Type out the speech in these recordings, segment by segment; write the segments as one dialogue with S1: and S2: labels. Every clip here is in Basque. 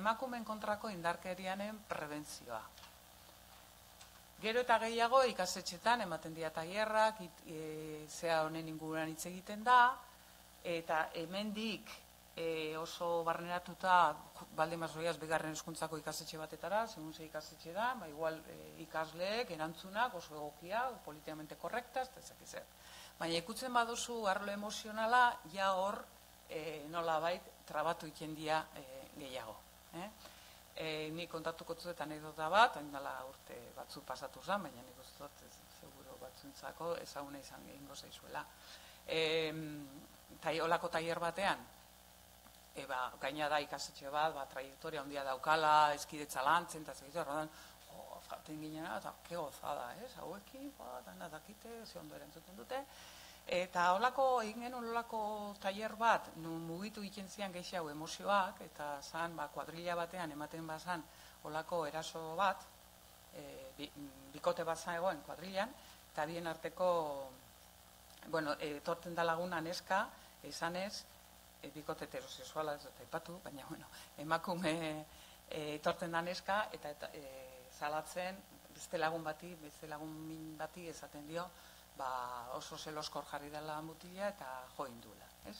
S1: emakumen kontrako indarkerianen prebentzioa. Gero eta gehiago ikasetxetan ematen dira tailerrak, e, zea honen inguruan hitz egiten da, eta hemendik e, oso barneratuta balde mazoiaz begarren eskuntzako ikasetxe batetara, segun ze ikasetxe da, ba, igual e, ikasleek erantzunak oso egokia, politiamente korrektaz, eta ezak ezer. Baina ikutzen baduzu arlo emozionala, ja hor e, nola bait trabatu ikendia e, gehiago. Eh? E, ni kontatuko dut anekdota bat, hain dela urte batzu pasatu zen, baina nik uste dut, seguro batzuntzako ezaguna izan gehingo zaizuela. E, tai, olako tailer batean, e, ba, gaina da ikasetxe bat, ba, trajektoria handia daukala, eskidetza lantzen, eta zegizu, errodan, jo, zaten ginen, eta ke gozada, ez, hauekin, ba, dana dakite, ze ondo erantzuten dute, Eta holako egin genuen holako tailer bat, nu mugitu egiten zian hau emozioak, eta zan, ba, kuadrilla batean ematen bazan holako eraso bat, e, bikote bat egoen kuadrillan, eta bien arteko, bueno, e, da laguna neska, esan ez, e, bikote heterosexuala ez dut aipatu, baina, bueno, emakume e, torten da neska, eta, eta e, zalatzen, beste lagun bati, beste lagun min bati esaten dio, ba, oso zeloskor jarri dela mutila eta join duela. Ez?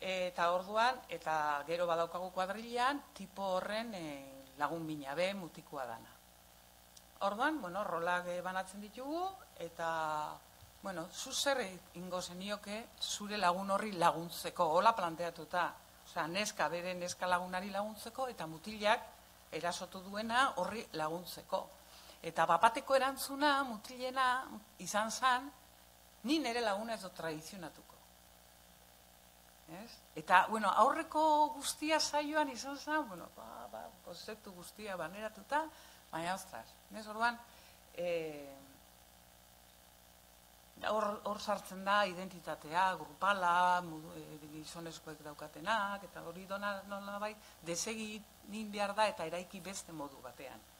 S1: Eta orduan, eta gero badaukagu kuadrilan, tipo horren e, lagun bina be mutikoa dana. Orduan, bueno, rolak banatzen ditugu, eta, bueno, zu zer ingo zenioke zure lagun horri laguntzeko, hola planteatuta, Osea, neska bere neska lagunari laguntzeko, eta mutilak erasotu duena horri laguntzeko. Eta bapateko erantzuna, mutilena, izan zan, ni nire laguna ez do tradizionatuko. Ez? Eta, bueno, aurreko guztia saioan izan zan, bueno, ba, ba, konzeptu guztia baneratuta, baina, ostras, nes orduan, e, hor sartzen da identitatea, grupala, e, gizonezkoek daukatenak, eta hori dona nola bai, desegi nin behar da eta eraiki beste modu batean.